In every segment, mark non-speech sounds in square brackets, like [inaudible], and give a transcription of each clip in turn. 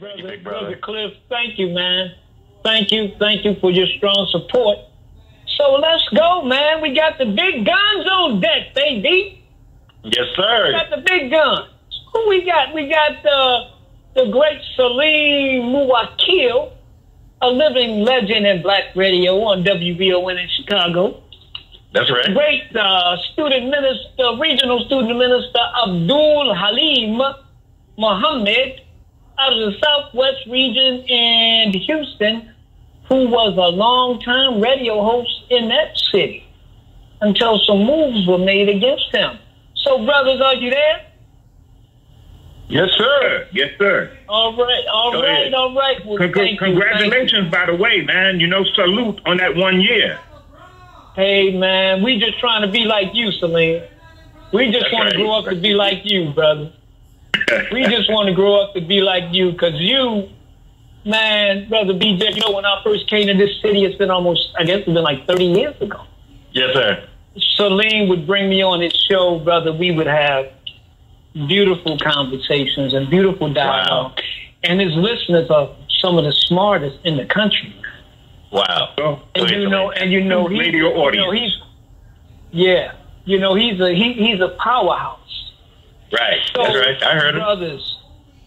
brother, big brother. brother Cliff. Thank you, man. Thank you, thank you for your strong support. So let's go, man. We got the big guns on deck, baby. Yes, sir. We got the big guns. Who we got? We got uh, the great Salim Muwakkil, a living legend in black radio on WVON in Chicago. That's right. Great uh, student minister, regional student minister Abdul Halim Muhammad out of the Southwest region in Houston, who was a long-time radio host in that city until some moves were made against him. So, brothers, are you there? Yes, sir. Yes, sir. All right, all Go right, ahead. all right. Well, Con- thank you, congratulations, by the way, man. You know, salute on that one year. Hey, man, we just trying to be like you, Salim. We just want to right. grow up to be like you, brother. We just want to grow up to be like you, cause you, man, brother BJ. You know, when I first came to this city, it's been almost, I guess, it's been like 30 years ago. yes, sir. Salim would bring me on his show, brother. We would have beautiful conversations and beautiful dialogue. Wow. And his listeners are some of the smartest in the country. Wow. And ahead, you know, and you know, he, Radio you know, audience. he's, yeah, you know, he's a he, he's a powerhouse. Right. So, That's right. I heard him. Brothers.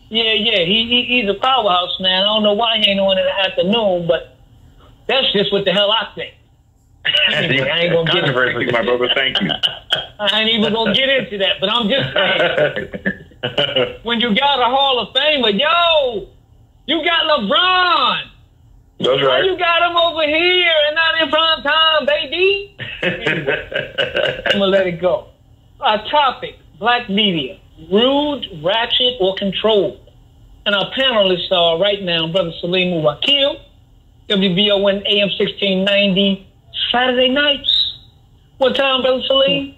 Yeah, yeah, he, he he's a powerhouse, man. I don't know why he ain't on in the afternoon, but that's just what the hell I think. [laughs] Anyway, I ain't gonna get into my brother. Thank you. [laughs] I ain't even gonna get into that, but I'm just saying. [laughs] when you got a Hall of Famer, yo, you got LeBron. That's Why right. you got him over here and not in prime time, baby? I'm gonna let it go. Our topic: Black media, rude, ratchet, or controlled. And our panelists are right now Brother Salim Wakil, WVON AM 1690, Saturday nights. What time, Brother Salim?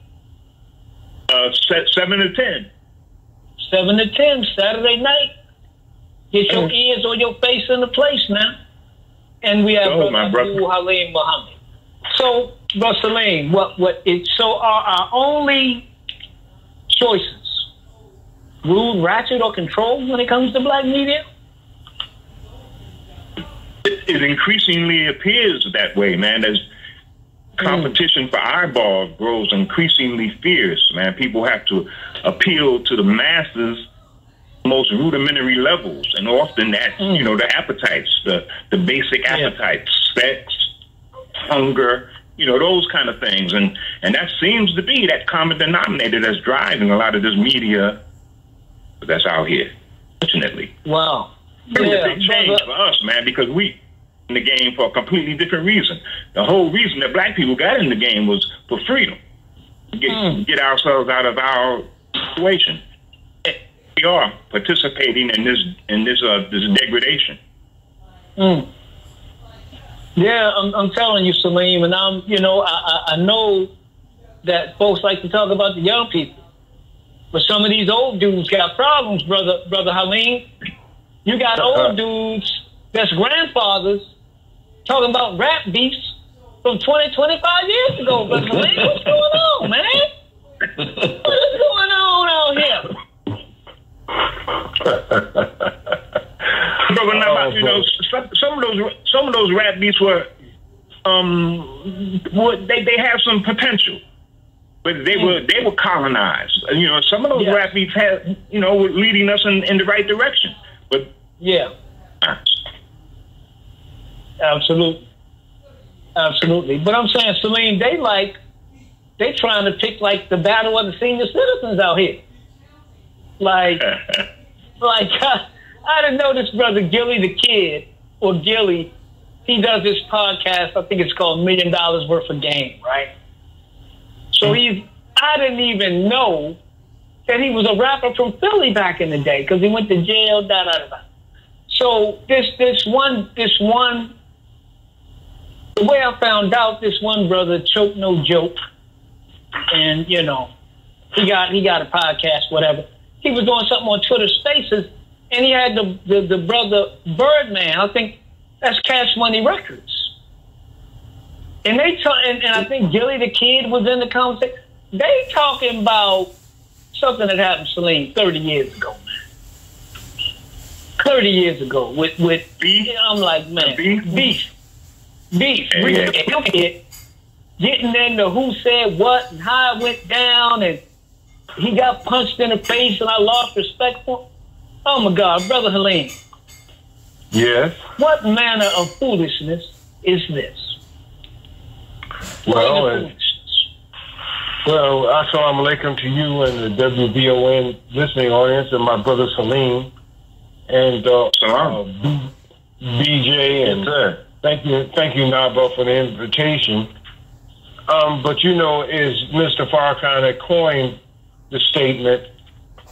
uh, se- seven to ten. 7 to 10, Saturday night. Get your Mm. ears or your face in the place now. And we have Oh, Brother my brother. Abdul Halim Muhammad. So, Brother Salim, what, what it, so are our only choices rude, ratchet, or control when it comes to black media? It, it increasingly appears that way, man. As competition for eyeballs grows increasingly fierce, man. People have to appeal to the masses most rudimentary levels, and often that hmm. you know the appetites, the the basic appetites, sex, hunger, you know those kind of things, and and that seems to be that common denominator that's driving a lot of this media that's out here. Fortunately, Wow. it was a big change brother, for us, man, because we in the game for a completely different reason. The whole reason that black people got in the game was for freedom, get Mm. get ourselves out of our situation. We are participating in this in this uh, this degradation. Mm. Yeah, I'm, I'm telling you, Salim, and I'm, you know, I, I, I know that folks like to talk about the young people, but some of these old dudes got problems, brother, brother Halim. You got uh-huh. old dudes that's grandfathers talking about rap beefs from 20, 25 years ago, brother Halim. What's going on, man? What is going on out here? [laughs] Brother, now, you know, some, some of those some of those rap beats were um were, they they have some potential. But they were they were colonized. You know, some of those Yes. rap beats had you know were leading us in, in the right direction. But Yeah. Absolutely. Absolutely. But I'm saying, Celine, they like, they trying to pick like the battle of the senior citizens out here. Like, [laughs] like I didn't know this brother Gillie the Kid or Gillie. He does this podcast. I think it's called Million Dollaz Worth of Game, right? So mm. he's. I didn't even know that he was a rapper from Philly back in the day because he went to jail. Da da da. da. So this this one this one the way I found out this one brother choke no joke, and you know he got he got a podcast whatever. He was doing something on Twitter Spaces, and he had the the, the brother Birdman. I think that's Cash Money Records. And they talk, and, and I think Gillie the Kid was in the conversation. They talking about something that happened, Celine, thirty years ago. 30 years ago with with Beef? I'm like, man, Beef? beef, beef, Yeah. Really, getting into who said what and how it went down, and he got punched in the face, and I lost respect for him. Oh my God, brother Halim, Yes. what manner of foolishness is this? Well, Plain and, foolishness. well, assalamu alaikum to you and the WVON listening audience and my brother Salim and uh, Salam. uh, BJ and sir. thank you, thank you, Naba, for the invitation. Um, but you know, as Mr. Farrakhan had coined the statement,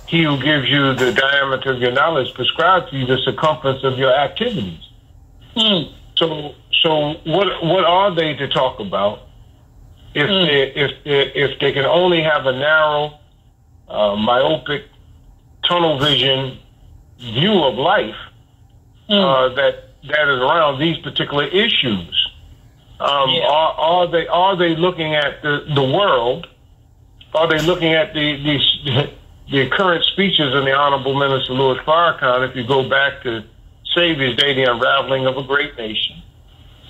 "He who gives you the diameter of your knowledge prescribes to you the circumference of your activities." Hmm. So, so what what are they to talk about if Mm. they if they, if they can only have a narrow, uh, myopic, tunnel vision view of life Hmm. uh, that that is around these particular issues? Um, Yeah. Are are they are they looking at the the world? Are they looking at the the the current speeches of the Honorable Minister Louis Farrakhan? If you go back to Savior's Day, the unraveling of a great nation,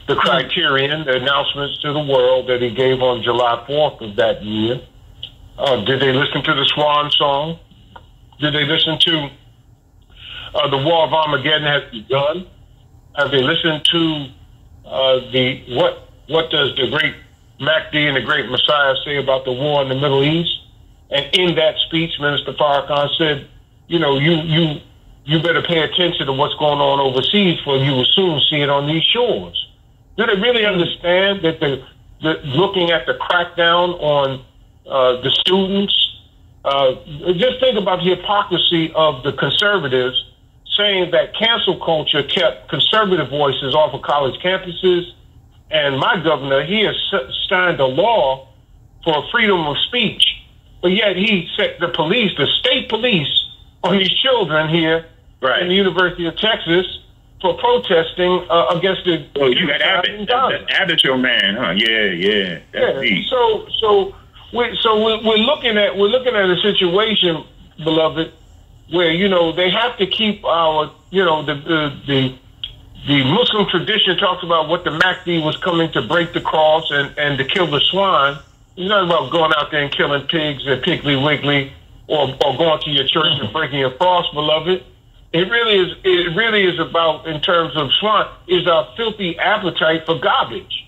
the criterion, the announcements to the world that he gave on July 4th of that year. Uh, did they listen to the Swan song? Did they listen to uh, the War of Armageddon has begun? Have they listened to uh, the what? What does the great Mahdi and the great Messiah say about the war in the Middle East? And in that speech, Minister Farrakhan said, "You know, you you you better pay attention to what's going on overseas, for you will soon see it on these shores." Do they really understand that the, the looking at the crackdown on uh, the students? Uh, just think about the hypocrisy of the conservatives saying that cancel culture kept conservative voices off of college campuses. And my governor, he has signed a law for freedom of speech, but yet he set the police, the state police, on these children here in the University of Texas for protesting uh, against the. Oh, you got Abbott. That- Abbott, your man, huh? Yeah, yeah. That's Yeah. deep. So so we so we're, we're looking at we're looking at a situation, beloved, where you know they have to keep our you know the the the, the Muslim tradition talks about what the Mahdi was coming to break the cross and and to kill the swine. It's not about going out there and killing pigs at Piggly Wiggly or or going to your church and breaking your cross, beloved. It really is. It really is about, in terms of swine, is our filthy appetite for garbage.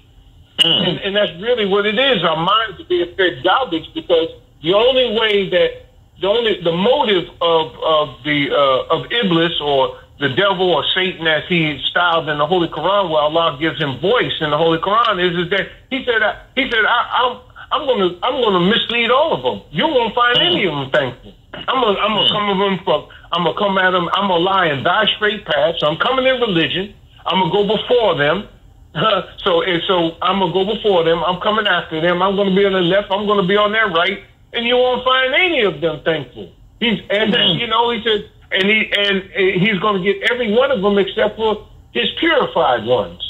And, and that's really what it is. Our minds are being fed garbage because the only way that the only the motive of of the uh, of Iblis or the devil or Satan, as he styled in the Holy Quran, where Allah gives him voice in the Holy Quran, is is that he said I, he said I, I'm I'm gonna I'm gonna mislead all of them. You won't find any of them thankful. I'm gonna I'm gonna hmm. come at them from I'm gonna come at them. I'm gonna lie in thy straight path. So I'm coming in religion. I'm gonna go before them. [laughs] so and so I'm gonna go before them. I'm coming after them. I'm gonna be on the left. I'm gonna be on their right, and you won't find any of them thankful. He's and then hmm. you know he said, and he and, and he's gonna get every one of them except for his purified ones.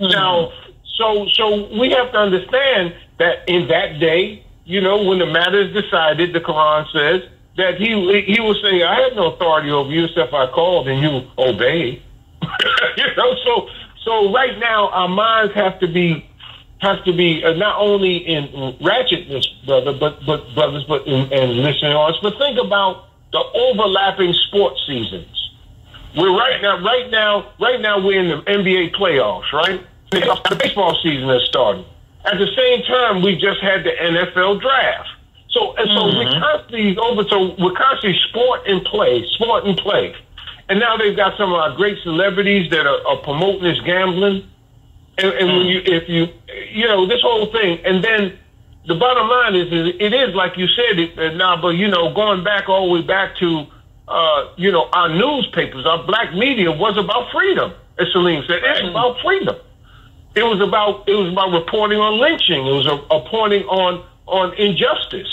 Hmm. Now, so so we have to understand that in that day, you know, when the matter is decided, the Quran says that he he will say, "I have no authority over you except I called and you obey." [laughs] you know, so so right now our minds have to be have to be uh, not only in ratchetness, brother, but but brothers, but in, and listening audience, but think about the overlapping sports seasons. We're right now, right now, right now we're in the NBA playoffs, right? The baseball season has started. At the same time, we just had the NFL draft. So and so we're constantly over. So we're constantly sport and play, sport and play. And now they've got some of our great celebrities that are, are promoting this gambling. And, and when you, if you, you know, this whole thing, and then the bottom line is, is it is like you said it uh, now, but you know, going back all the way back to, uh, you know, our newspapers, our black media was about freedom. As Salim said, it's about freedom. It was about it was about reporting on lynching. It was a, reporting on on injustice.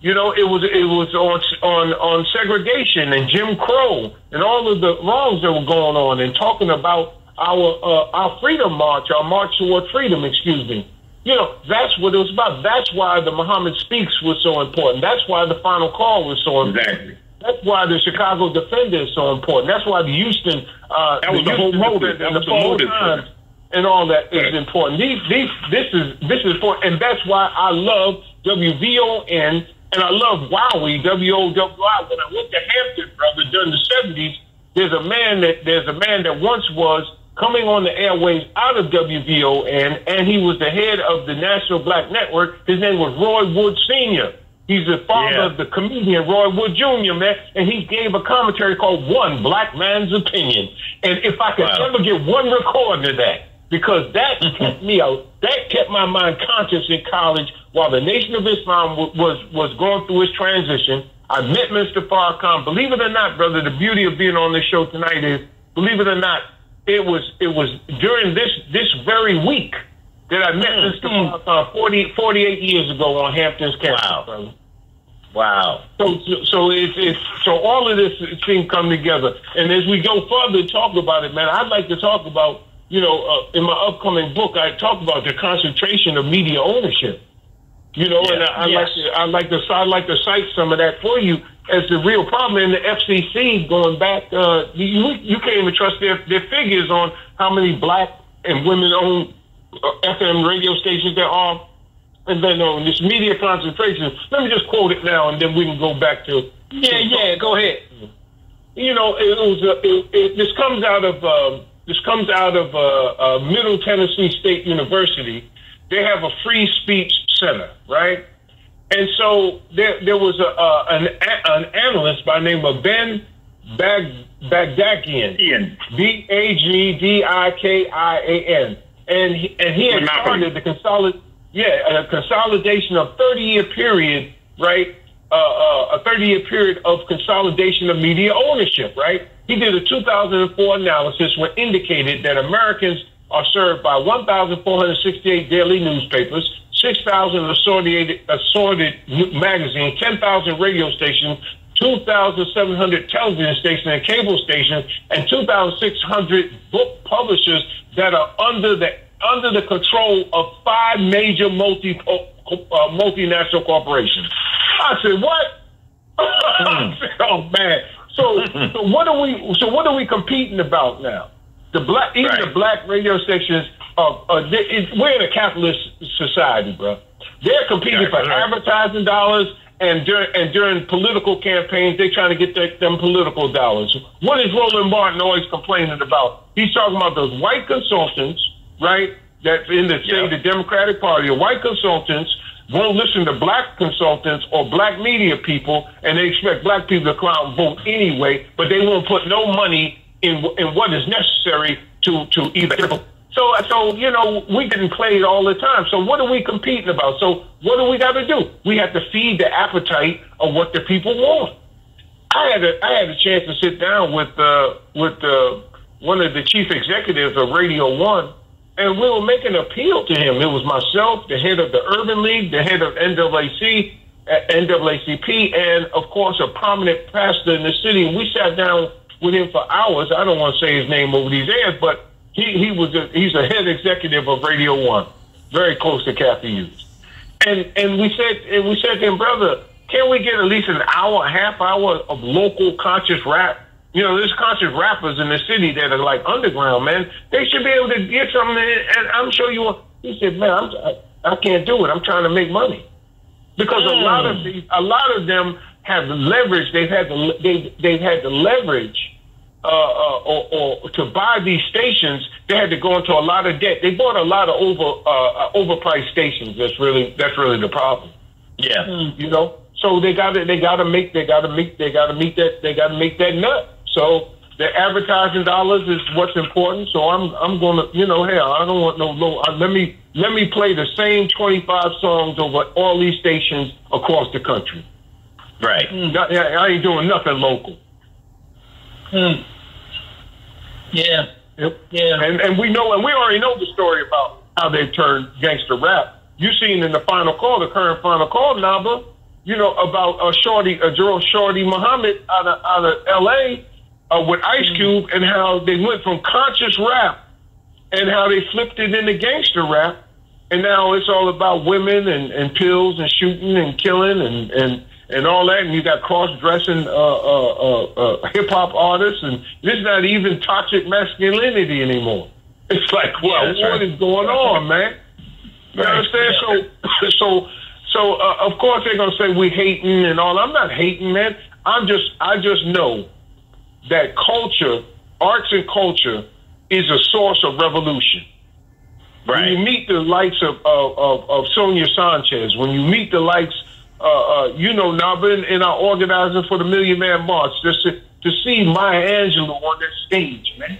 You know, it was it was on on on segregation and Jim Crow and all of the wrongs that were going on, and talking about our uh, our freedom march, our march toward freedom. Excuse me. You know, that's what it was about. That's why the Muhammad Speaks was so important. That's why the final call was so important. Exactly. that's why the Chicago Defender is so important. That's why the Houston uh, That was the whole motive. That was the the motive. Times and all that is important. These, these, this is this is important, and that's why I love WVON and I love Wowie WOWI. When I went to Hampton, brother, during the seventies, there's a man that there's a man that once was coming on the airways out of WVON, and he was the head of the National Black Network. His name was Roy Wood Sr. He's the father Yeah. of the comedian Roy Wood Jr., man, and he gave a commentary called One Black Man's Opinion. And if I could Wow. ever get one recording of that, because that kept me out, that kept my mind conscious in college while the Nation of Islam w- was, was going through its transition. I met Mr. Farrakhan. Believe it or not, brother, the beauty of being on this show tonight is, believe it or not, it was it was during this this very week that I met Mm, Mr. Farrakhan 40, 48 years ago on Hampton's campus. Wow. brother. Wow. So, so it's, it's so all of this thing come together, and as we go further and talk about it, man, I'd like to talk about, you know, uh, in my upcoming book, I talk about the concentration of media ownership. You know, and I, I Yes. like to, I like to, I like to cite some of that for you as the real problem. And the FCC going back, uh, you you can't even trust their their figures on how many black and women owned uh, FM radio stations there are. And then on this media concentration, let me just quote it now, and then we can go back to Yeah, yeah. Go ahead. you know, it was uh, it, it, this comes out of um, this comes out of uh, uh, Middle Tennessee State University. They have a free speech center, right? And so there there was a, uh, an a- an analyst by the name of Ben Bag Bagdikian, B A G D I K I A N, and he, and he had started the consolid yeah a consolidation of thirty year period right uh, uh, a thirty year period of consolidation of media ownership right. He did a 2004 analysis where indicated that Americans are served by 1,468 daily newspapers, 6,000 assorted, assorted magazines, 10,000 radio stations, 2,700 television stations and cable stations, and 2,600 book publishers that are under the under the control of five major multi uh, multinational corporations. I said, what? [laughs] I said, oh man. So, [laughs] so what are we? So what are we competing about now? The black, even the black radio stations. Uh, uh, they, it, we're in a capitalist society, bro. They're competing Yeah, for right. advertising dollars, and during and during political campaigns, they're trying to get their, them political dollars. What is Roland Martin always complaining about? He's talking about those white consultants, right? That in the say Yeah. the Democratic Party, the white consultants won't listen to black consultants or black media people, and they expect black people to come out and vote anyway, but they won't put no money in in what is necessary to to either. So so you know we getting played all the time. So what are we competing about? So what do we got to do? We have to feed the appetite of what the people want. I had a I had a chance to sit down with uh, with uh, one of the chief executives of Radio One, and we were making an appeal to him. It was myself, the head of the Urban League, the head of NAAC, uh, NAACP, and of course a prominent pastor in the city. We sat down with him for hours. I don't want to say his name over these airs, but he he was a, he's a head executive of Radio One, very close to Cathy Hughes. And and we said and we said to him, brother, can we get at least an hour, half hour of local conscious rap? You know, there's conscious rappers in the city that are like underground, man. They should be able to get something. in, And I'm sure you. will- He said, man, I'm, I, I can't do it. I'm trying to make money because a lot of these, a lot of them have leverage. They've had the they they've had the leverage uh, uh, or, or to buy these stations. They had to go into a lot of debt. They bought a lot of over uh, overpriced stations. That's really that's really the problem. Yeah. You know, so they got to they got to make they got to make they got to meet that they got to make that nut. So the advertising dollars is what's important. So I'm I'm gonna you know hell I don't want no low. Uh, let me let me play the same 25 songs over all these stations across the country. Right. Not- I I ain't doing nothing local. Hmm. Yeah. Yep. Yeah. And and we know and we already know the story about how they turned gangster rap. You seen in the final call, the current final call, Naba, you know about uh, Shorty, uh, Gerald Shorty Muhammad out of out of L.A. Uh, with Ice Cube and how they went from conscious rap and how they flipped it into gangster rap, and now it's all about women and, and pills and shooting and killing and and and all that, and you got cross-dressing uh, uh, uh, uh, hip-hop artists, and this is not even toxic masculinity anymore. [laughs] It's like, well, that's what right. is going on, man? You Right. understand? So, [coughs] so, so, uh, of course they're gonna say we hating and all. I'm not hating, man. I'm just, I just know that culture, arts and culture, is a source of revolution. When you meet the likes of of, of, of Sonia Sanchez, when you meet the likes, uh, uh, you know, now been in our organizing for the Million Man March, just to, to see Maya Angelou on that stage, man.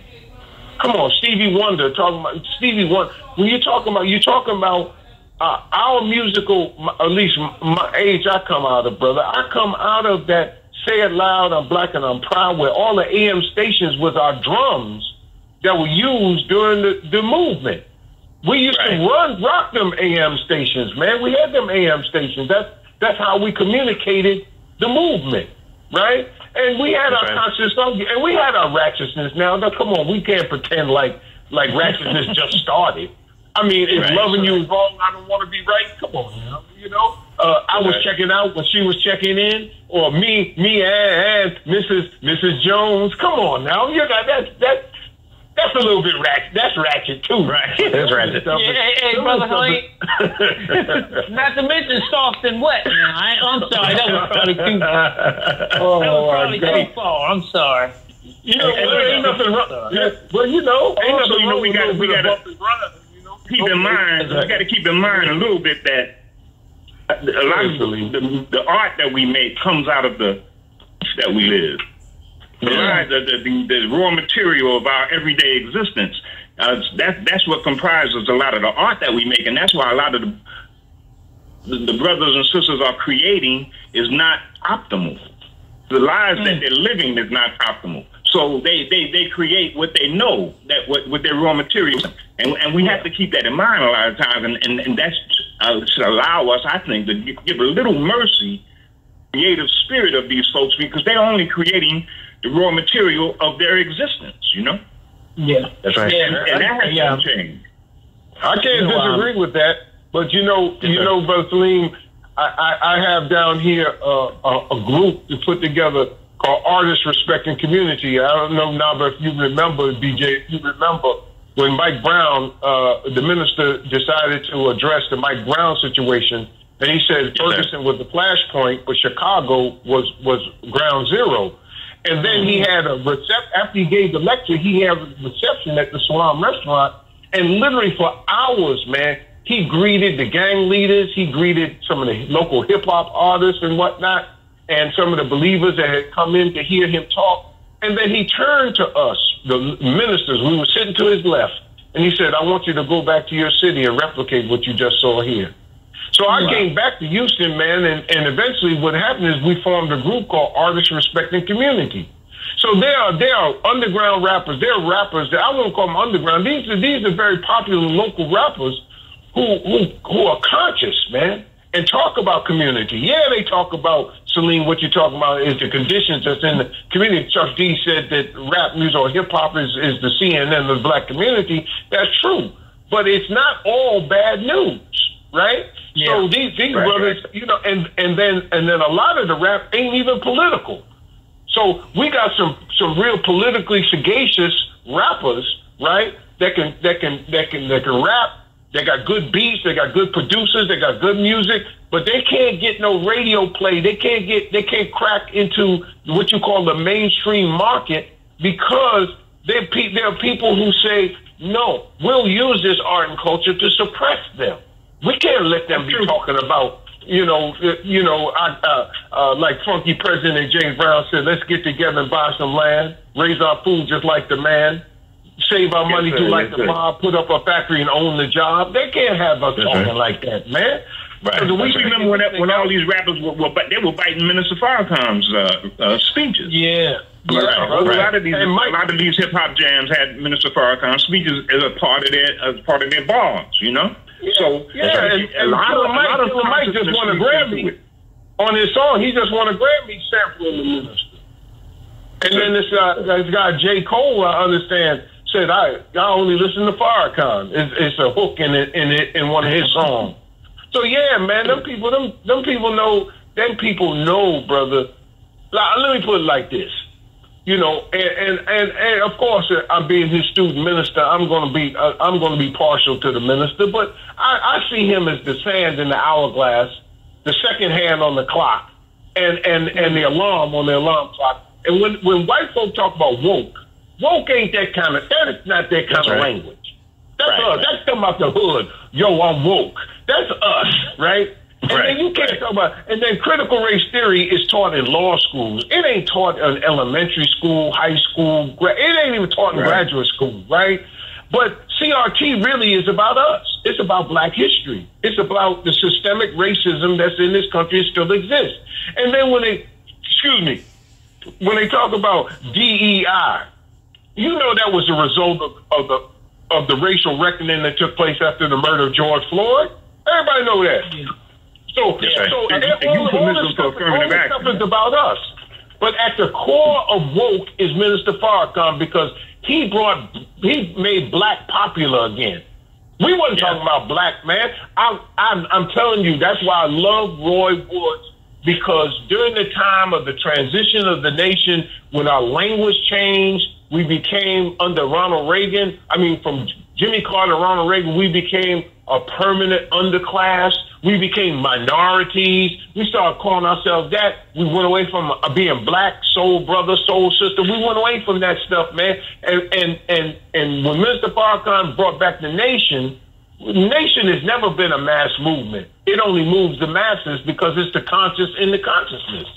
Come on, Stevie Wonder talking about Stevie Wonder. When you're talking about, you're talking about uh, our musical, at least my age I come out of, brother. I come out of that. Say it loud, I'm black and I'm proud. Where all the AM stations was our drums that were used during the, the movement. We used Right. to run, rock them AM stations, man. We had them AM stations. That's that's how we communicated the movement, right? And we had our Right. conscious, and we had our righteousness. Now, now, come on, we can't pretend like like righteousness [laughs] just started. I mean, if Right. loving you is wrong, I don't want to be right. Come on, now, you know. Uh, I was Right. checking out when she was checking in, or me, me and, and Mrs. Mrs. Jones. Come on, now, you got that that. That's a little bit ratchet. That's ratchet too, Right. That's ratchet. [laughs] Yeah, hey, hey, brother Honey. [laughs] Not to mention soft and wet. Now, I, I'm sorry, that was probably too. [laughs] Oh, That was probably too far. I'm sorry. You know, And- well, and- ain't nothing wrong. Yeah, well, you know, ain't Also, nothing you know, wrong we gotta- we gotta- bump you know? keep in mind, we got to keep in mind a little bit that a lot of the, the, art that we make comes out of the that we live. The, Yeah. the, the, the, the raw material of our everyday existence. Uh, that that's what comprises a lot of the art that we make, and that's why a lot of the the, the brothers and sisters are creating is not optimal. The lives that they're living is not optimal. So they, they, they create what they know that what with their raw material, and and we have to keep that in mind a lot of times, and and, and that's uh, should allow us, I think, to give a little mercy, creative spirit of these folks because they're only creating the raw material of their existence. You know, Yeah. that's right, Yeah, and, and that has yeah. to change. I can't You know, um, disagree with that, but you know, Yes, you know, Brother Salim, I, I, I have down here uh, a, a group to put together called Artists Respecting Community. I don't know now, but if you remember, DJ, if you remember when Mike Brown, uh, the minister, decided to address the Mike Brown situation, and he said. Ferguson was the flashpoint, but Chicago was was ground zero. And then he had a recep after he gave the lecture, he had a reception at the Salam restaurant, and literally for hours, man, he greeted the gang leaders, he greeted some of the local hip hop artists and whatnot, and some of the believers that had come in to hear him talk. And then he turned to us, the ministers. We were sitting to his left, and he said, "I want you to go back to your city and replicate what you just saw here." So I came back to Houston, man, and, and eventually what happened is we formed a group called Artists Respecting Community. So they are there are underground rappers. They're rappers that I won't call them underground. These are these are very popular local rappers who who who are conscious, man, and talk about community. Yeah, they talk about Celine. What you're talking about is the conditions that's in the community. Chuck D said that rap music or hip hop is is the CNN of the black community. That's true, but it's not all bad news, right? So these these Right, brothers, you know, and and then and then a lot of the rap ain't even political. So we got some some real politically sagacious rappers, right? That can that can that can that can rap. They got good beats. They got good producers. They got good music, but they can't get no radio play. They can't get they can't crack into what you call the mainstream market because there pe- there are people who say no. We'll use this art and culture to suppress them. We can't let them be talking about you know, uh, you know, uh, uh, like funky President James Brown said, let's get together and buy some land, raise our food just like the man, save our Yes, money sir, to like yes, the mob, put up a factory and own the job. They can't have us Yes, talking sir. like that, man. Right. We we remember when, that, when all these rappers were, were but they were biting Minister Farrakhan's uh, uh, speeches. Yeah. Right. right. A lot of these, a lot of these hip hop jams had Minister Farrakhan speeches as a part of their as part of their bars. You know. Yeah. So yeah, and, a and lot of, Killer a Mike, lot of Mike just want a leaks into Grammy on his song. He just won a Grammy sampling the minister. And then this uh, this guy J Cole, I understand, said I I only listen to Farrakhan. It's, it's a hook in it in it in one of his songs. So yeah, man, them people them them people know them people know, brother. Let me put it like this. You know, and, and, and, and of course, uh, I'm being his student minister. I'm going to be uh, I'm to be partial to the minister, but I, I see him as the sand in the hourglass, the second hand on the clock, and and and the alarm on the alarm clock. And when when white folk talk about woke, woke ain't that kind of that is not that kind That's of right. language. That's Right, us. right. That's come out the hood. Yo, I'm woke. That's us, right? And then you can't talk about. And then critical race theory is taught in law schools. It ain't taught in elementary school, high school. gra- It ain't even taught in graduate school, right? But CRT really is about us. It's about Black history. It's about the systemic racism that's in this country and still exists. And then when they, excuse me, when they talk about DEI, you know that was a result of, of the of the racial reckoning that took place after the murder of George Floyd. Everybody know that. So, That's right. so And- all, and all euphemism this for stuff, all affirmative this stuff is about us. But at the core of woke is Minister Farrakhan because he brought he made black popular again. We wasn't Yeah. talking about black man. I'm, I'm I'm telling you that's why I love Roy Woods because during the time of the transition of the nation, when our language changed, we became under Ronald Reagan. I mean, from Jimmy Carter, to Ronald Reagan, we became a permanent underclass. We became minorities. We started calling ourselves that. We went away from uh, being black, soul brother, soul sister. We went away from that stuff, man. And and and and when Mr. Farrakhan brought back the nation, the nation has never been a mass movement. It only moves the masses because it's the conscious in the consciousness.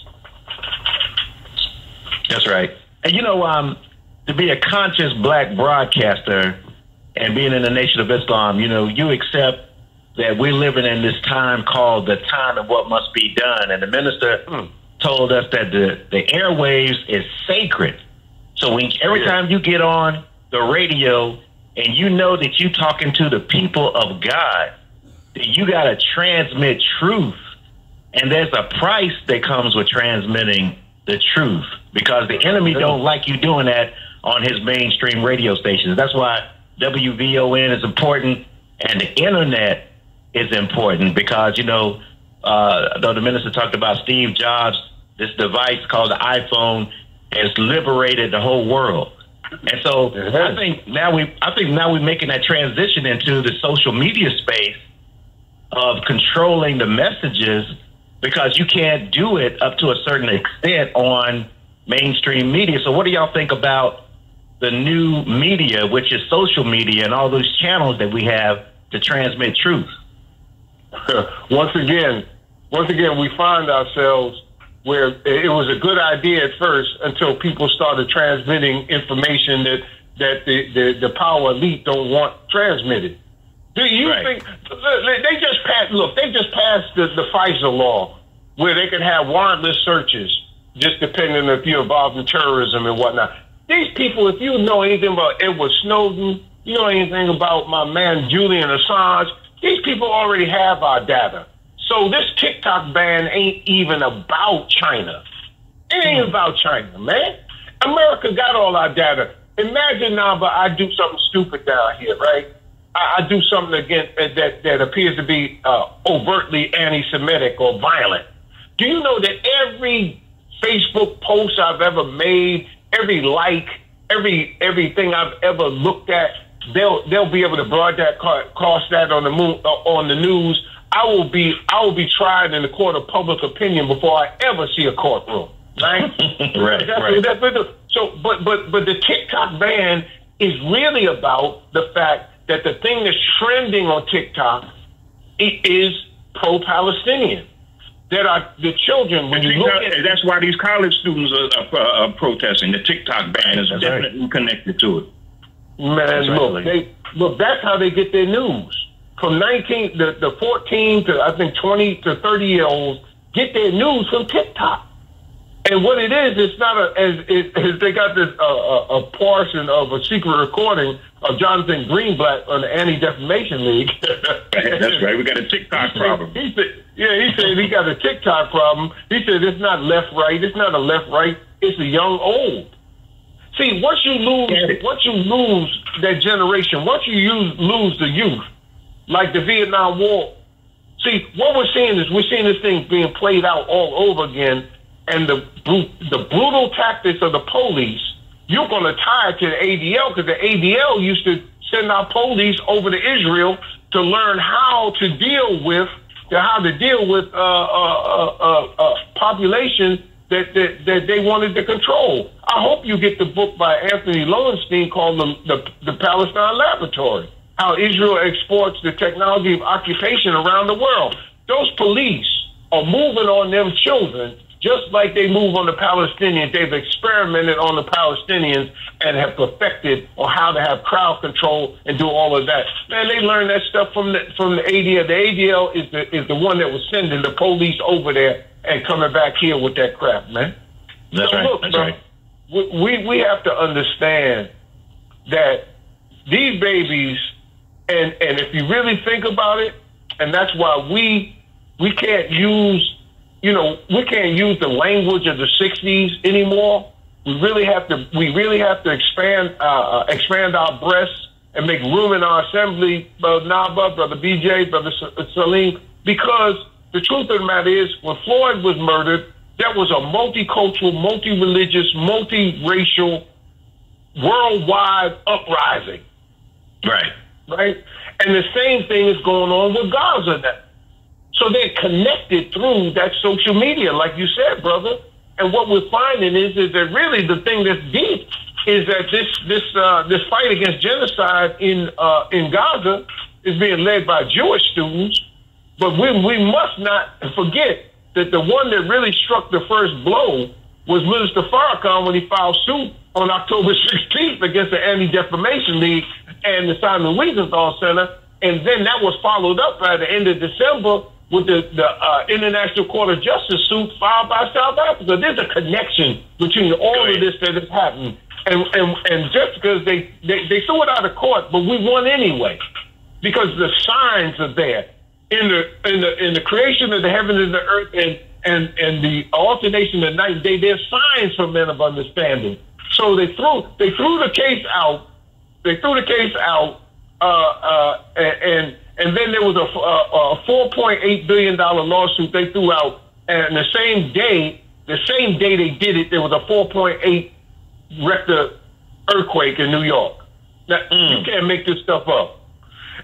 That's right. And you know, um, to be a conscious black broadcaster and being in the Nation of Islam, you know, you accept that we're living in this time called the time of what must be done. And the minister hmm. told us that the, the airwaves is sacred. So when every oh, Yeah. time you get on the radio and you know that you're talking to the people of God, that you got to transmit truth and there's a price that comes with transmitting the truth because the enemy don't like you doing that on his mainstream radio stations. That's why WVON is important and the internet is important because you know, uh, though the minister talked about Steve Jobs, this device called the iPhone has liberated the whole world. And so I think now we I think now we're making that transition into the social media space of controlling the messages because you can't do it up to a certain extent on mainstream media. So what do y'all think about the new media, which is social media and all those channels that we have to transmit truth? [laughs] once again, once again, we find ourselves where it was a good idea at first until people started transmitting information that that the, the, the power elite don't want transmitted. Do you Right. think they just passed? Look, they just passed the, the FISA law where they can have warrantless searches, just depending if you're involved in terrorism and whatnot. These people, if you know anything about Edward Snowden, you know anything about my man Julian Assange, these people already have our data. So this TikTok ban ain't even about China. It ain't about China, man. America got all our data. Imagine now, but I do something stupid down here, right? I, I do something against that that appears to be uh, overtly anti-Semitic or violent. Do you know that every Facebook post I've ever made, every like, every everything I've ever looked at, they'll they'll be able to broadcast that on the moon, uh, on the news. I will be I will be tried in the court of public opinion before I ever see a courtroom. Right? [laughs] Right, That's right. that's so, but but but the TikTok ban is really about the fact that the thing that's trending on TikTok is pro-Palestinian. That are the children when you look at that's why these college students are, are, are protesting. The TikTok ban is That's right. definitely connected to it. Man, right, look, Lee. they look. That's how they get their news. From nineteen, the the fourteen to I think twenty to thirty year olds get their news from TikTok. And what it is, it's not a as it, as they got this uh, a, a portion of a secret recording of Jonathan Greenblatt on the Anti Defamation League. [laughs] That's right. We got a TikTok problem. He said, yeah, he said he got a TikTok problem. He said it's not left right. It's not a left right. It's a young old. See, once you lose, once you lose that generation, once you use, lose the youth, like the Vietnam War, See, what we're seeing is we're seeing this thing being played out all over again, and the the brutal tactics of the police. You're going to tie it to the ADL because the ADL used to send our police over to Israel to learn how to deal with how to deal with uh, uh, uh, uh, population that, that that they wanted to control. I hope you get the book by Anthony Loewenstein called the, the, the Palestine Laboratory how Israel exports the technology of occupation around the world. Those police are moving on them children just like they move on the Palestinians. They've experimented on the Palestinians and have perfected on how to have crowd control and do all of that. Man, they learned that stuff from the from the ADL. The ADL is the is the one that was sending the police over there and coming back here with that crap, man. That's so right. Look, That's bro, right. We we have to understand that these babies and and if you really think about it, and that's why we we can't use you know we can't use the language of the '60s anymore. We really have to we really have to expand uh, uh expand our breasts and make room in our assembly, brother Naba, brother BJ, brother Salim, because the truth of the matter is, when Floyd was murdered, that was a multicultural, multi-religious, multi-racial, worldwide uprising. Right right? And the same thing is going on with Gaza now. So they're connected through that social media, like you said, brother. And what we're finding is, is that really the thing that's deep is that this this uh, this fight against genocide in uh, in Gaza is being led by Jewish students, but we we must not forget that the one that really struck the first blow was Minister Farrakhan when he filed suit on October [laughs] 16th against the Anti Defamation League and the Simon Wiesenthal Center. And then that was followed up by the end of December with the, the uh, International Court of Justice suit filed by South Africa. There's a connection between all of this that has happened. And, and, and just because they, they, they threw it out of court, but we won anyway because the signs are there in the, in the, in the creation of the heaven and the earth and, and, and the alternation of night and day. There's signs for men of understanding. So they threw, they threw the case out they threw the case out, uh, uh, and and then there was a, a, a four point eight billion dollar lawsuit they threw out, and the same day, the same day they did it, there was a four point eight Richter earthquake in New York. Now, mm. You can't make this stuff up.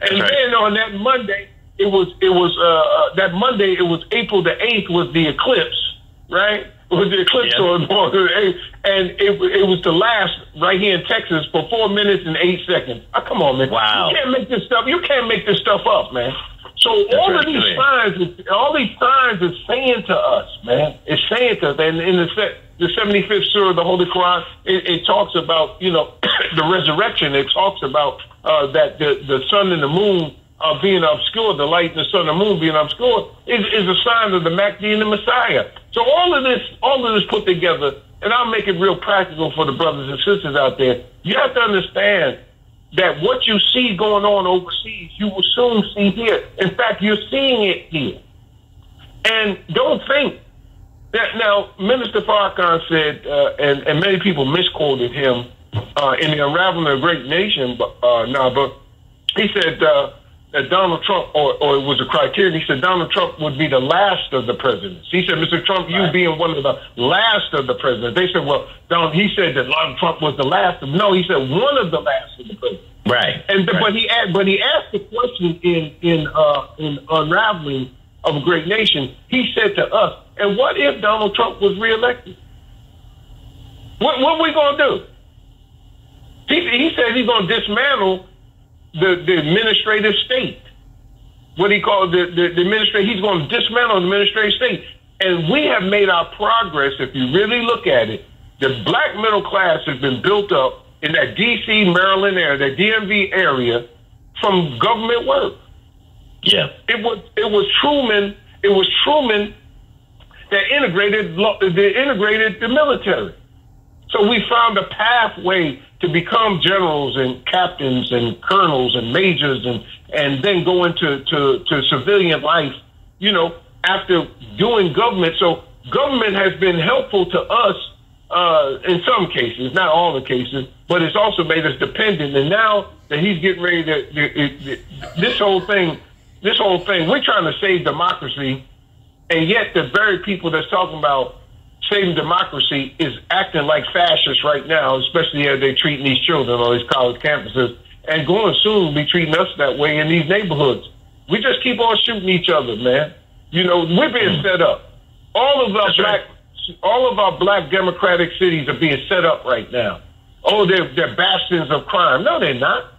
And right. then on that Monday, it was it was uh, uh, that Monday. It was April the eighth was the eclipse, right? Was the eclipse yeah. on and it it was the last right here in Texas for four minutes and eight seconds. Oh, come on, man! Wow, you can't make this stuff. You can't make this stuff up, man. So That's all of these signs, all these signs are saying to us, man. It's saying to us, and in the the 75th surah of the Holy Quran, it, it talks about you know [coughs] the resurrection. It talks about uh, that the the sun and the moon uh, being obscured, the light the sun and moon being obscured, is, is a sign of the Mahdi and the Messiah. So all of this, all of this put together, and I'll make it real practical for the brothers and sisters out there. You have to understand that what you see going on overseas, you will soon see here. In fact, you're seeing it here. And don't think that now, Minister Farrakhan said, uh, and, and many people misquoted him uh, in the unraveling of a great nation, uh, but he said, uh, that Donald Trump, or, or it was a criterion, he said Donald Trump would be the last of the presidents. He said, Mr. Trump, you right. being one of the last of the presidents. They said, well, Donald, he said that Donald Trump was the last of, no, he said one of the last of the presidents. Right. And right. but he but he asked the question in in uh, in unraveling of a great nation. He said to us, "And what if Donald Trump was reelected? What what are we gonna do?" He he said he's gonna dismantle the, the administrative state. What he called the, the, the administrative, he's going to dismantle the administrative state. And we have made our progress, if you really look at it. The black middle class has been built up in that D.C., Maryland area, that DMV area, from government work. Yeah. It was it was Truman. It was Truman that integrated that integrated the military. So we found a pathway to become generals and captains and colonels and majors and and then go into to, to civilian life, you know, after doing government. So government has been helpful to us uh, in some cases, not all the cases, but it's also made us dependent. And now that he's getting ready to, this whole thing, this whole thing. We're trying to save democracy, and yet the very people that's talking about saving democracy is acting like fascists right now, especially as they're treating these children on these college campuses, and going to soon be treating us that way in these neighborhoods. We just keep on shooting each other, man. You know, we're being mm-hmm. set up. All of our That's black, right. all of our black democratic cities are being set up right now. Oh, they're they're bastions of crime. No, they're not.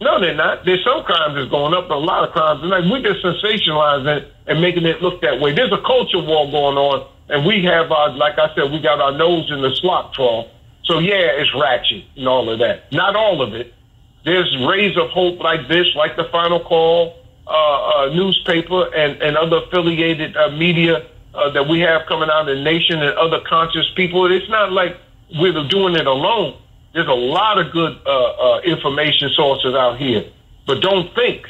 No, they're not. There's some crimes that's going up, but a lot of crimes. And like we're just sensationalizing it and making it look that way. There's a culture war going on, and we have our, like I said, we got our nose in the slot trough. So yeah, it's ratchet and all of that. Not all of it. There's rays of hope like this, like the Final Call uh, uh, newspaper and, and other affiliated uh, media uh, that we have coming out of the nation and other conscious people. It's not like we're doing it alone. There's a lot of good uh, uh, information sources out here. But don't think.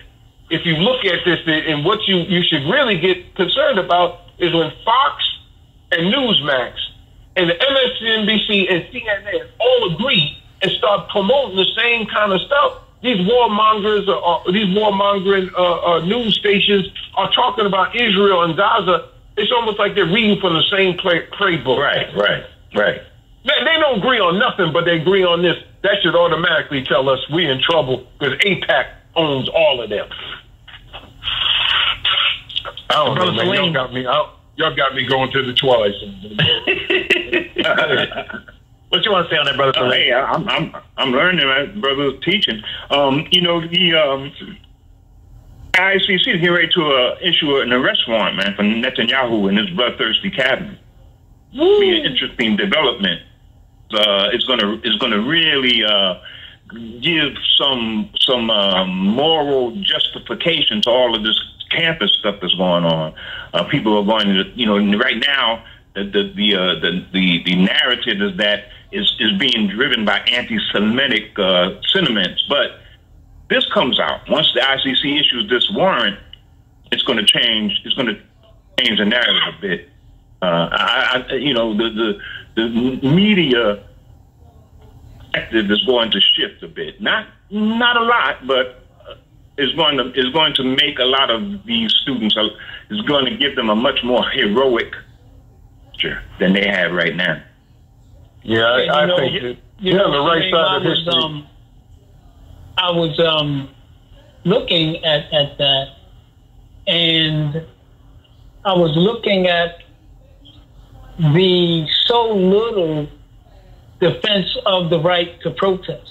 If you look at this, and what you, you should really get concerned about is when Fox and Newsmax and the MSNBC and CNN all agree and start promoting the same kind of stuff. These warmongers, are, are, these warmongering uh, uh, news stations are talking about Israel and Gaza. It's almost like they're reading from the same play, playbook. Right, right, right. They, they don't agree on nothing, but they agree on this. That should automatically tell us we're in trouble because AIPAC owns all of them. I don't Brother know, man. Y'all got me. I, y'all got me going to the twilight zone. [laughs] What you want to say on that, brother? Uh, hey, I'm I'm I'm learning, my brother's teaching. Um, you know the um, ICC is getting ready to uh, issue an arrest warrant, man, for Netanyahu and his bloodthirsty cabinet. Be an interesting development. Uh, it's gonna it's gonna really uh, give some some um, moral justification to all of this campus stuff that's going on. Uh, people are going to, you know, right now the the the, uh, the the the narrative is that is is being driven by anti-Semitic uh, sentiments, but this comes out once the ICC issues this warrant, it's going to change. It's going to change the narrative a bit. Uh, I, I, you know, the the the media perspective is going to shift a bit. Not not a lot, but uh, is going to is going to make a lot of these students uh, is going to give them a much more heroic picture than they have right now. Yeah, I, I know, think you- that you you're know, on the right side I of was, history. Um, I was um, looking at, at that, and I was looking at the so little defense of the right to protest.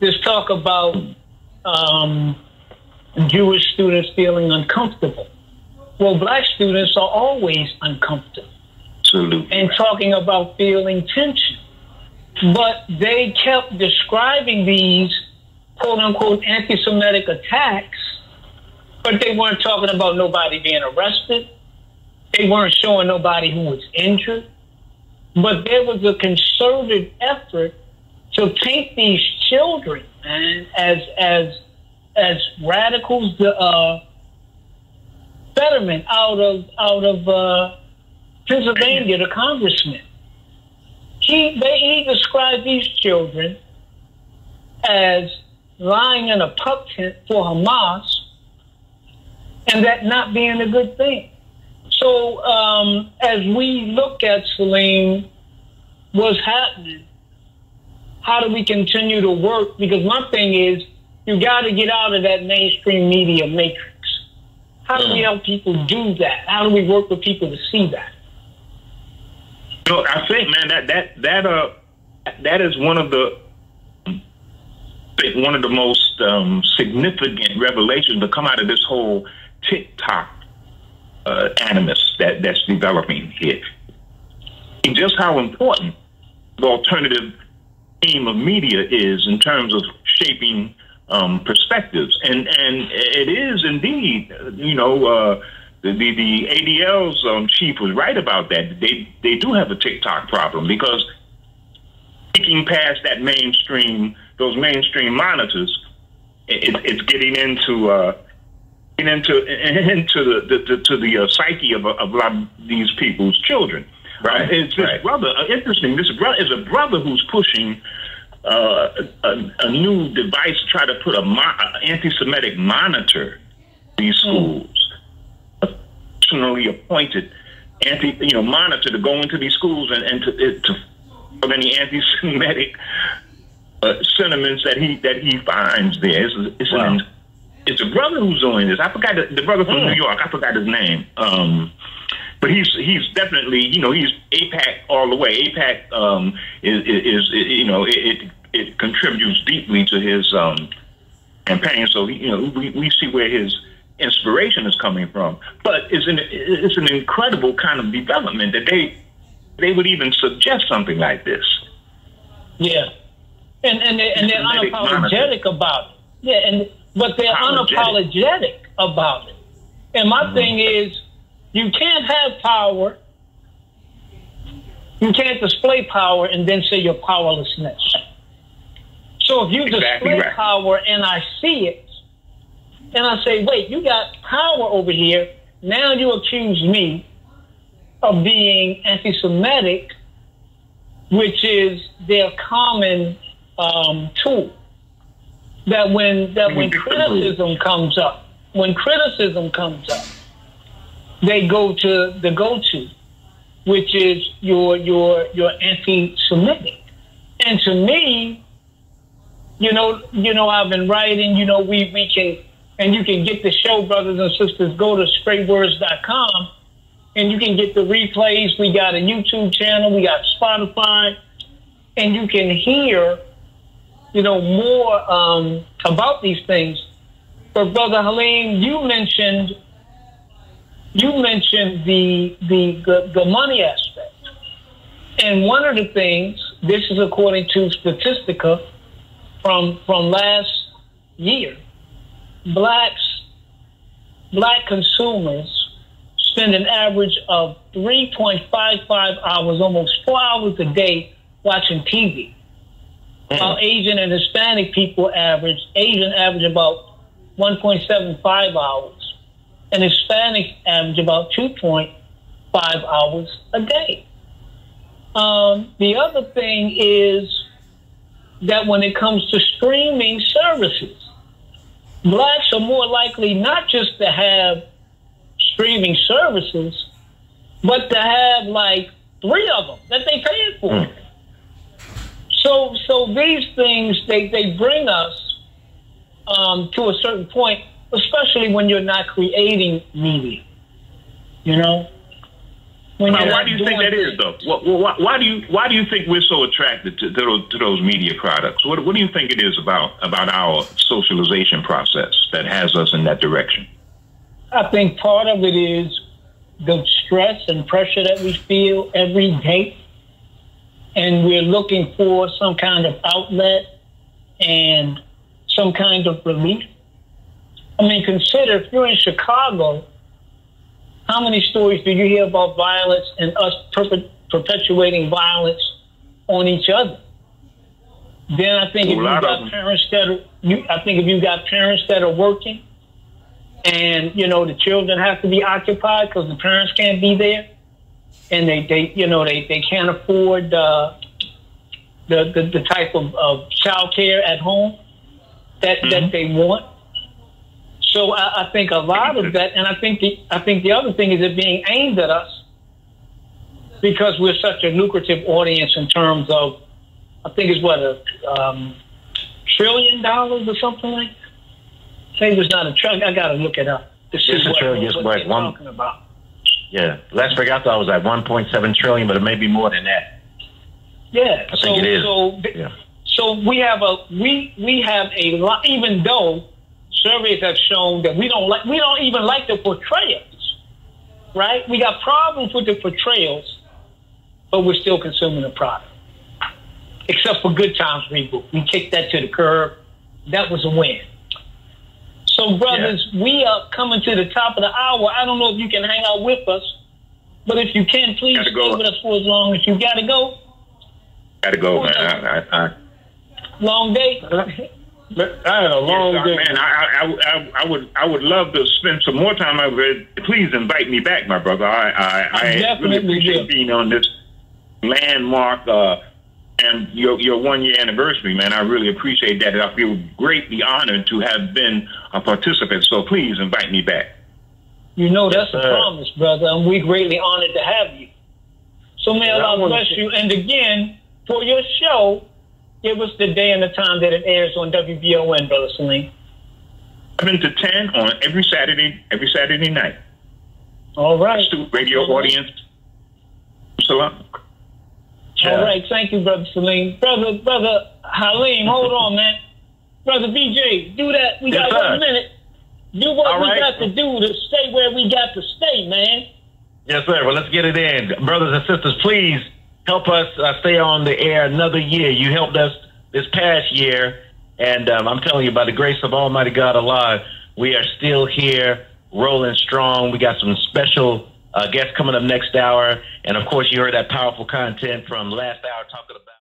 This talk about um, Jewish students feeling uncomfortable. Well, black students are always uncomfortable Absolutely. and talking about feeling tension. But they kept describing these quote unquote anti Semitic attacks, but they weren't talking about nobody being arrested. They weren't showing nobody who was injured. But there was a concerted effort to paint these children man, as as as radicals. The uh, out of out of uh, Pennsylvania, the congressman. He they, he described these children as lying in a pup tent for Hamas, and that not being a good thing. So um, as we look at Salim, what's happening? How do we continue to work? Because my thing is, you got to get out of that mainstream media matrix. How do we help people do that? How do we work with people to see that? No, I think, man, that that that uh that is one of the one of the most um, significant revelations to come out of this whole TikTok uh, animus that that's developing here. And just how important the alternative theme of media is in terms of shaping um, perspectives, and and it is indeed, you know. Uh, the, the, the ADL's um, chief was right about that. They they do have a TikTok problem because taking past that mainstream, those mainstream monitors, it, it's getting into uh, into into the, the, the to the uh, psyche of of a lot of these people's children. Right, It's this right. brother. Uh, interesting. This brother is a brother who's pushing. Uh, a, a new device to try to put a mo- anti-Semitic monitor these schools, personally appointed anti, you know, monitor to go into these schools and, and to, to of any anti-Semitic uh, sentiments that he that he finds there. It's, it's, wow. an, it's a brother who's doing this. I forgot the, the brother from mm. New York. I forgot his name. Um, but he's he's definitely you know he's AIPAC all the way. AIPAC um, is, is, is, you know it, it, it contributes deeply to his um, campaign. So you know we, we see where his inspiration is coming from. But it's an it's an incredible kind of development that they they would even suggest something like this. Yeah, and and they, and they're unapologetic about it. Yeah, and but they're unapologetic, unapologetic about it. And my mm-hmm. thing is, you can't have power. You can't display power and then say your powerlessness. So if you exactly display right. power and I see it, and I say, wait, you got power over here. Now you accuse me of being anti Semitic, which is their common um, tool. That when that when criticism comes up, when criticism comes up, they go to the go to, which is your your your anti Semitic. And to me, you know, you know, I've been writing, you know, we we can and you can get the show, brothers and sisters. Go to straightwords.com and you can get the replays. We got a YouTube channel, we got Spotify, and you can hear, you know, more um, about these things. But brother Halim, you mentioned you mentioned the, the the the money aspect, and one of the things this is according to Statistica from from last year blacks, black consumers spend an average of 3.55 hours, almost four hours a day watching TV. Mm. While Asian and Hispanic people average, Asian average about 1.75 hours, and Hispanic average about 2.5 hours a day. Um, the other thing is that when it comes to streaming services, blacks are more likely not just to have streaming services, but to have like three of them that they paid for. So, so these things they they bring us um, to a certain point, especially when you're not creating media. You know. When now, why do you think that things. is, though? Why, why, do you why do you think we're so attracted to, to, those, to those media products? What, what do you think it is about about our socialization process that has us in that direction? I think part of it is the stress and pressure that we feel every day, and we're looking for some kind of outlet and some kind of relief. I mean, consider if you're in Chicago how many stories do you hear about violence and us perpetuating violence on each other? Then I think if you got parents that are, you, I think if you got parents that are working, and you know the children have to be occupied because the parents can't be there, and they, they you know they, they can't afford uh, the, the the type of, of child care at home that mm-hmm. that they want so I, I, think a lot of that, and I think the I think the other thing is it being aimed at us because we're such a lucrative audience in terms of I think it's what a um, trillion dollars or something like. That. Say it's not a trillion. I got to look it up. This is what, trillion, what, what one, talking about. Yeah, last week I thought it was at 1.7 trillion, but it may be more than that. Yeah, I so, think it is. So, yeah. so we have a we we have a lot. Even though surveys have shown that we don't like we don't even like the portrayals, right? We got problems with the portrayals, but we're still consuming the product. Except for Good Times reboot, we kicked that to the curb. That was a win. So, brothers, yeah. we are coming to the top of the hour. I don't know if you can hang out with us, but if you can, please stay go. with us for as long as you got to go. Got to go, man. I, I, I... Long day. I had a long yes, day. Man, I, I, I, I, would I would love to spend some more time over it. Please invite me back, my brother. I I, I really appreciate being on this landmark uh, and your your one year anniversary, man. I really appreciate that, and I feel greatly honored to have been a participant. So please invite me back. You know that's a promise, brother, and we greatly honored to have you. So may Yeah, Allah wanna bless you. And again, for your show, give us the day and the time that it airs on WVON, brother Salim. Seven to ten on every Saturday, every Saturday night. All right. To radio audience. Salam. All right. Thank you, brother Salim. Brother, brother Halim, hold on, man. Brother BJ, do that. We Yes, got sir. one minute. Do what All we right. got to do to stay where we got to stay, man. Yes, sir. Well, let's get it in. Brothers and sisters, please help us uh, stay on the air another year. You helped us this past year, and um, I'm telling you, by the grace of Almighty God alive, we are still here, rolling strong. We got some special uh, coming up next hour, and of course, you heard that powerful content from last hour talking about.